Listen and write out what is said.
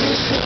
Jesús.